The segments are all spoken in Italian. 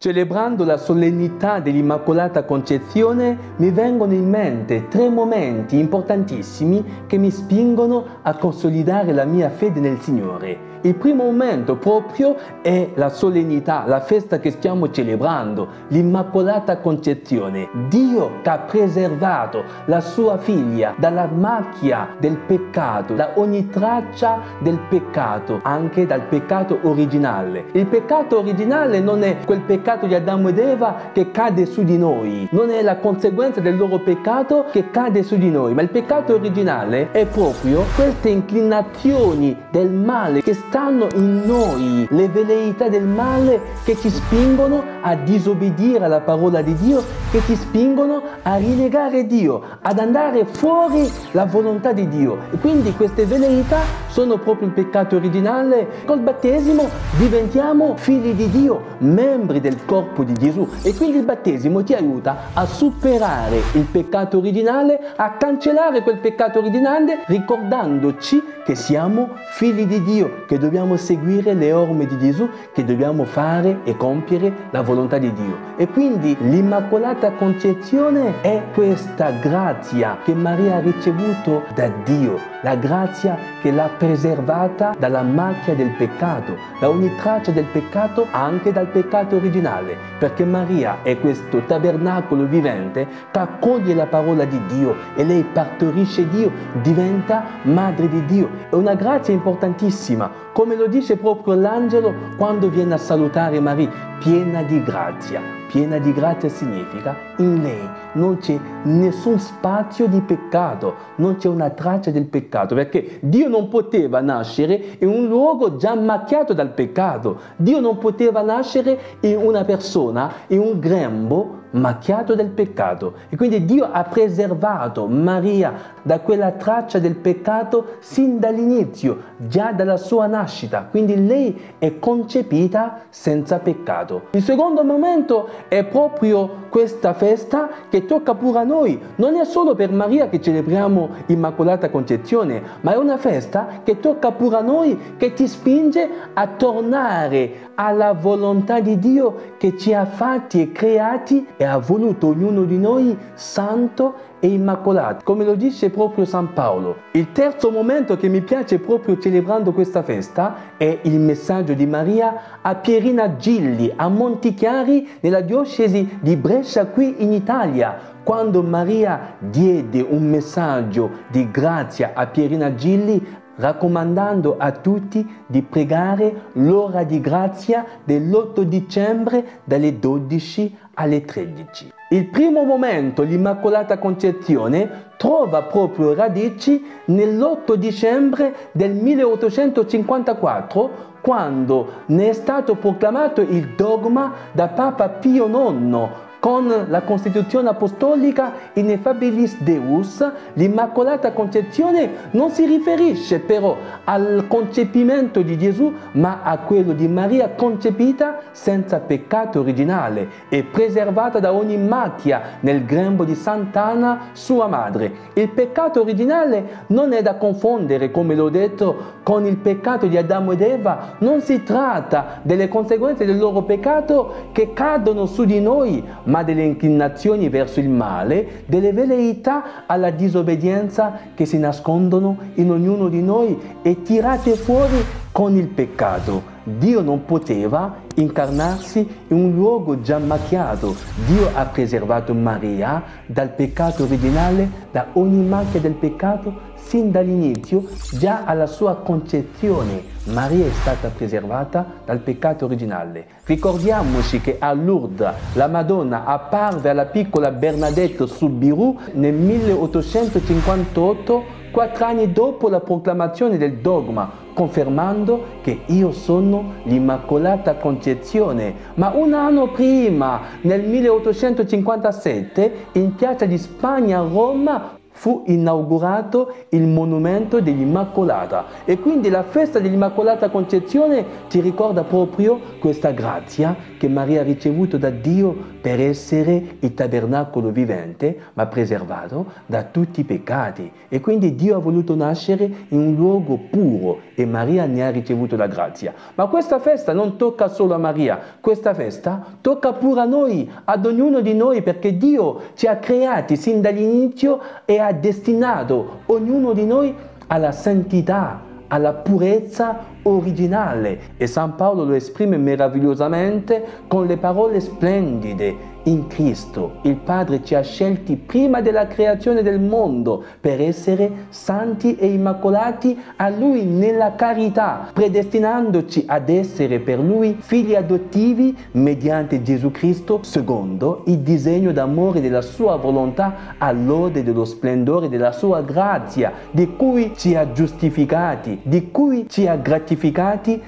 Celebrando la solennità dell'Immacolata Concezione mi vengono in mente tre momenti importantissimi che mi spingono a consolidare la mia fede nel Signore. Il primo momento proprio è la solennità, la festa che stiamo celebrando, l'Immacolata Concezione. Dio che ha preservato la sua figlia dalla macchia del peccato, da ogni traccia del peccato, anche dal peccato originale. Il peccato originale non è quel peccato di Adamo ed Eva che cade su di noi, non è la conseguenza del loro peccato che cade su di noi, ma il peccato originale è proprio queste inclinazioni del male che stanno in noi, le veleità del male che ci spingono a disobbedire alla parola di Dio, che ci spingono a rinnegare Dio, ad andare fuori la volontà di Dio. E quindi queste veleità sono proprio il peccato originale. Col battesimo diventiamo figli di Dio, membri del corpo di Gesù. E quindi il battesimo ti aiuta a superare il peccato originale, a cancellare quel peccato originale, ricordandoci che siamo figli di Dio, che dobbiamo seguire le orme di Gesù, che dobbiamo fare e compiere la volontà di Dio. E quindi l'Immacolata Concezione è questa grazia che Maria ha ricevuto da Dio, la grazia che l'ha preservata dalla macchia del peccato, da ogni traccia del peccato, anche dal peccato originale, perché Maria è questo tabernacolo vivente che accoglie la parola di Dio e lei partorisce Dio, diventa madre di Dio. È una grazia importantissima, come lo dice proprio l'angelo quando viene a salutare Maria, piena di grazia. Piena di grazia significa in lei non c'è nessun spazio di peccato, non c'è una traccia del peccato, perché Dio non poteva nascere in un luogo già macchiato dal peccato. Dio non poteva nascere in una persona, in un grembo macchiato del peccato. E quindi Dio ha preservato Maria da quella traccia del peccato sin dall'inizio, già dalla sua nascita. Quindi lei è concepita senza peccato. Il secondo momento è proprio questa festa che tocca pure a noi. Non è solo per Maria che celebriamo Immacolata Concezione, ma è una festa che tocca pure a noi, che ti spinge a tornare alla volontà di Dio che ci ha fatti e creati e ha voluto ognuno di noi santo e immacolato, come lo dice proprio San Paolo. Il terzo momento che mi piace proprio celebrando questa festa è il messaggio di Maria a Pierina Gilli, a Montichiari, nella diocesi di Brescia, qui in Italia. Quando Maria diede un messaggio di grazia a Pierina Gilli, raccomandando a tutti di pregare l'ora di grazia dell'8 dicembre dalle 12 alle 13. Il primo momento, l'Immacolata Concezione, trova proprio radici nell'8 dicembre del 1854 quando ne è stato proclamato il dogma da Papa Pio IX con la Costituzione Apostolica Ineffabilis Deus, l'Immacolata Concezione non si riferisce però al concepimento di Gesù, ma a quello di Maria concepita senza peccato originale e preservata da ogni macchia nel grembo di Sant'Anna, sua madre. Il peccato originale non è da confondere, come l'ho detto, con il peccato di Adamo ed Eva. Non si tratta delle conseguenze del loro peccato che cadono su di noi, ma delle inclinazioni verso il male, delle veleità alla disobbedienza che si nascondono in ognuno di noi e tirate fuori con il peccato. Dio non poteva incarnarsi in un luogo già macchiato. Dio ha preservato Maria dal peccato originale, da ogni macchia del peccato sin dall'inizio, già alla sua concezione, Maria è stata preservata dal peccato originale. Ricordiamoci che a Lourdes la Madonna apparve alla piccola Bernadette Subiru nel 1858, quattro anni dopo la proclamazione del dogma, confermando che io sono l'Immacolata Concezione. Ma un anno prima, nel 1857, in piazza di Spagna a Roma, fu inaugurato il monumento dell'Immacolata e quindi la festa dell'Immacolata Concezione ci ricorda proprio questa grazia che Maria ha ricevuto da Dio per essere il tabernacolo vivente ma preservato da tutti i peccati e quindi Dio ha voluto nascere in un luogo puro e Maria ne ha ricevuto la grazia. Ma questa festa non tocca solo a Maria, questa festa tocca pure a noi, ad ognuno di noi perché Dio ci ha creati sin dall'inizio e ha destinato ognuno di noi alla santità, alla purezza originale e San Paolo lo esprime meravigliosamente con le parole splendide in Cristo. Il Padre ci ha scelti prima della creazione del mondo per essere santi e immacolati a Lui nella carità, predestinandoci ad essere per Lui figli adottivi mediante Gesù Cristo, secondo il disegno d'amore della Sua volontà all'ode dello splendore della Sua grazia, di cui ci ha giustificati, di cui ci ha gratificati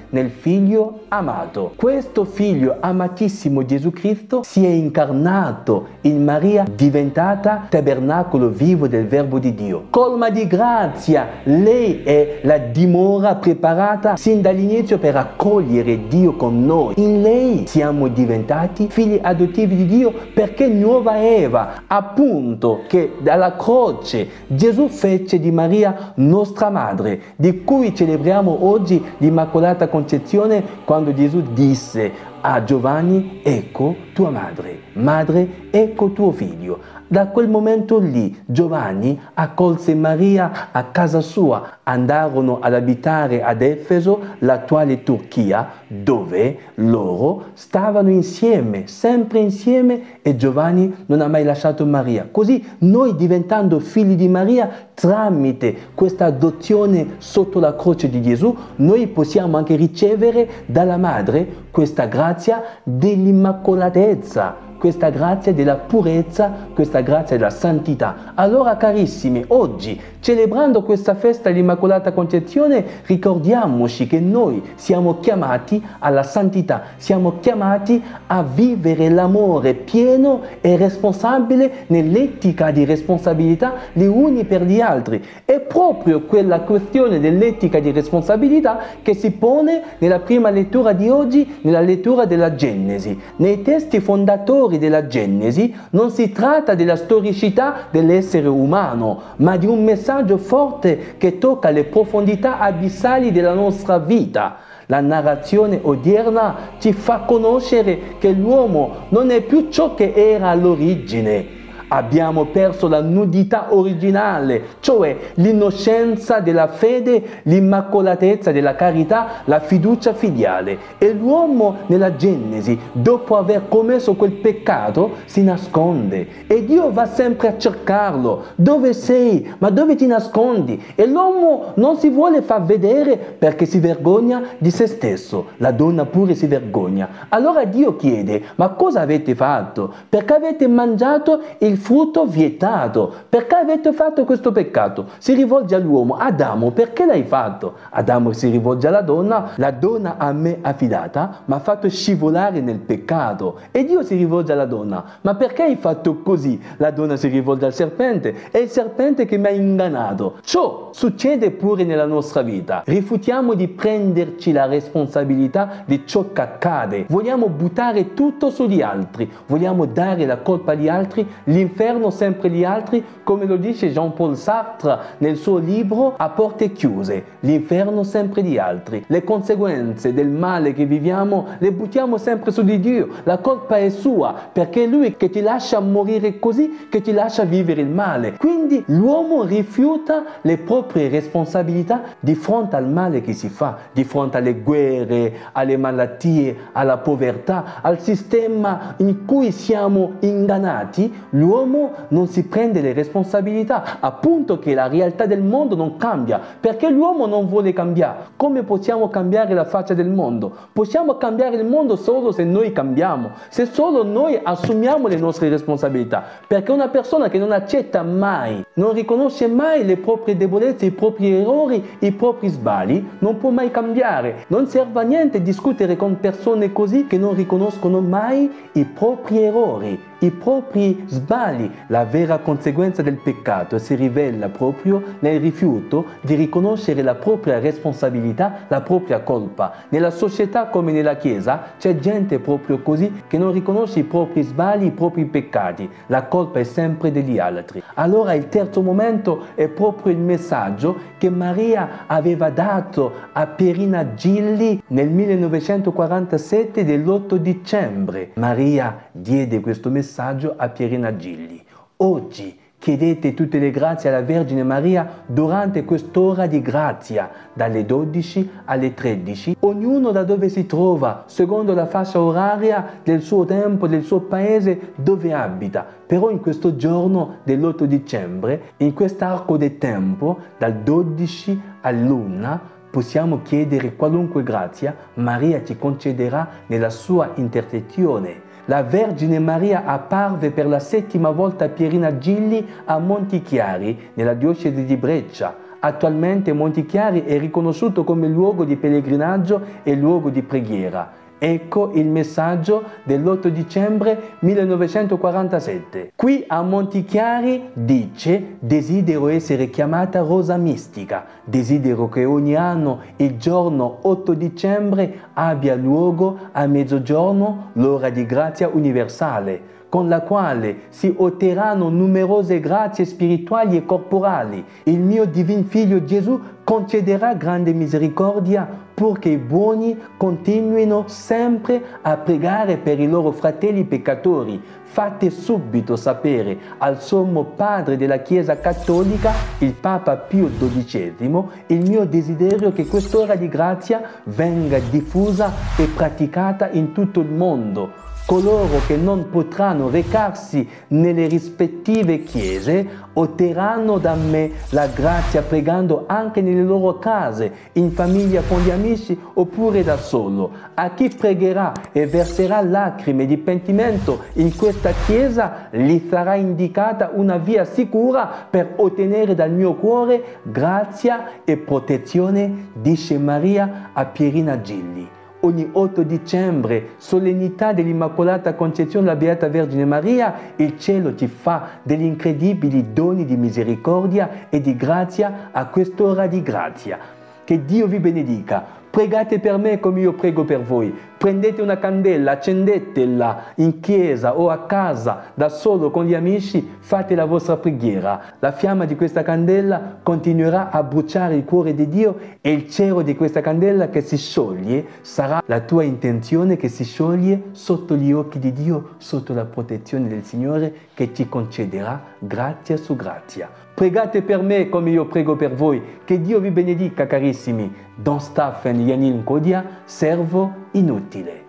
nel Figlio amato. Questo Figlio amatissimo Gesù Cristo si è incarnato in Maria diventata tabernacolo vivo del Verbo di Dio. Colma di grazia, lei è la dimora preparata sin dall'inizio per accogliere Dio con noi. In lei siamo diventati figli adottivi di Dio perché nuova Eva, appunto che dalla croce Gesù fece di Maria nostra madre, di cui celebriamo oggi l'Immacolata Concezione quando Gesù disse a Giovanni, ecco tua madre, madre, ecco tuo figlio. Da quel momento lì Giovanni accolse Maria a casa sua, andarono ad abitare ad Efeso, l'attuale Turchia, dove loro stavano insieme, sempre insieme e Giovanni non ha mai lasciato Maria. Così noi diventando figli di Maria, tramite questa adozione sotto la croce di Gesù, noi possiamo anche ricevere dalla madre questa grazia dell'immacolatezza questa grazia della purezza, questa grazia della santità. Allora carissimi, oggi celebrando questa festa dell'Immacolata Concezione ricordiamoci che noi siamo chiamati alla santità, siamo chiamati a vivere l'amore pieno e responsabile nell'etica di responsabilità gli uni per gli altri. È proprio quella questione dell'etica di responsabilità che si pone nella prima lettura di oggi, nella lettura della Genesi. Nei testi fondatori autori della Genesi non si tratta della storicità dell'essere umano, ma di un messaggio forte che tocca le profondità abissali della nostra vita. La narrazione odierna ci fa conoscere che l'uomo non è più ciò che era all'origine abbiamo perso la nudità originale, cioè l'innocenza della fede, l'immacolatezza della carità, la fiducia filiale. E l'uomo nella Genesi, dopo aver commesso quel peccato, si nasconde e Dio va sempre a cercarlo. Dove sei? Ma dove ti nascondi? E l'uomo non si vuole far vedere perché si vergogna di se stesso. La donna pure si vergogna. Allora Dio chiede, ma cosa avete fatto? Perché avete mangiato il frutto vietato. Perché avete fatto questo peccato? Si rivolge all'uomo, Adamo, perché l'hai fatto? Adamo si rivolge alla donna, la donna a me affidata mi ha fatto scivolare nel peccato. E Dio si rivolge alla donna, ma perché hai fatto così? La donna si rivolge al serpente, è il serpente che mi ha ingannato. Ciò succede pure nella nostra vita. Rifiutiamo di prenderci la responsabilità di ciò che accade. Vogliamo buttare tutto sugli altri, vogliamo dare la colpa agli altri, l'inferno l'inferno sempre gli altri, come lo dice Jean-Paul Sartre nel suo libro A porte chiuse, l'inferno sempre gli altri. Le conseguenze del male che viviamo le buttiamo sempre su di Dio, la colpa è sua, perché è Lui che ti lascia morire così, che ti lascia vivere il male. Quindi l'uomo rifiuta le proprie responsabilità di fronte al male che si fa, di fronte alle guerre, alle malattie, alla povertà, al sistema in cui siamo ingannati. L'uomo l'uomo non si prende le responsabilità, appunto che la realtà del mondo non cambia, perché l'uomo non vuole cambiare. Come possiamo cambiare la faccia del mondo? Possiamo cambiare il mondo solo se noi cambiamo, se solo noi assumiamo le nostre responsabilità, perché una persona che non accetta mai, non riconosce mai le proprie debolezze, i propri errori, i propri sbagli, non può mai cambiare. Non serve a niente discutere con persone così che non riconoscono mai i propri errori i propri sbagli. La vera conseguenza del peccato si rivela proprio nel rifiuto di riconoscere la propria responsabilità, la propria colpa. Nella società come nella Chiesa c'è gente proprio così che non riconosce i propri sbagli, i propri peccati. La colpa è sempre degli altri. Allora il terzo momento è proprio il messaggio che Maria aveva dato a Pierina Gilli nel 1947 dell'8 dicembre. Maria diede questo messaggio a Pierina Gilli. Oggi chiedete tutte le grazie alla Vergine Maria durante quest'ora di grazia, dalle 12 alle 13, ognuno da dove si trova, secondo la fascia oraria del suo tempo, del suo paese, dove abita. Però in questo giorno dell'8 dicembre, in quest'arco di tempo, dal 12 all'una, possiamo chiedere qualunque grazia, Maria ci concederà nella sua intercessione la Vergine Maria apparve per la settima volta a Pierina Gilli a Montichiari, nella diocesi di Breccia. Attualmente Montichiari è riconosciuto come luogo di pellegrinaggio e luogo di preghiera. Ecco il messaggio dell'8 dicembre 1947. Qui a Montichiari dice desidero essere chiamata Rosa Mistica, desidero che ogni anno il giorno 8 dicembre abbia luogo a mezzogiorno l'ora di grazia universale con la quale si otterranno numerose grazie spirituali e corporali. Il mio divin figlio Gesù concederà grande misericordia purché i buoni continuino sempre a pregare per i loro fratelli peccatori. Fate subito sapere al sommo padre della Chiesa Cattolica, il Papa Pio XII, il mio desiderio che quest'ora di grazia venga diffusa e praticata in tutto il mondo coloro che non potranno recarsi nelle rispettive chiese otterranno da me la grazia pregando anche nelle loro case, in famiglia con gli amici oppure da solo. A chi pregherà e verserà lacrime di pentimento in questa chiesa gli sarà indicata una via sicura per ottenere dal mio cuore grazia e protezione, dice Maria a Pierina Gilli ogni 8 dicembre, solennità dell'Immacolata Concezione della Beata Vergine Maria, il cielo ti fa degli incredibili doni di misericordia e di grazia a quest'ora di grazia. Che Dio vi benedica. Pregate per me come io prego per voi. Prendete una candela, accendetela in chiesa o a casa, da solo con gli amici, fate la vostra preghiera. La fiamma di questa candela continuerà a bruciare il cuore di Dio e il cero di questa candela che si scioglie sarà la tua intenzione che si scioglie sotto gli occhi di Dio, sotto la protezione del Signore che ti concederà grazia su grazia. Pregate per me come io prego per voi. Che Dio vi benedica carissimi. Don Staffen Yanin Kodia, servo inutile.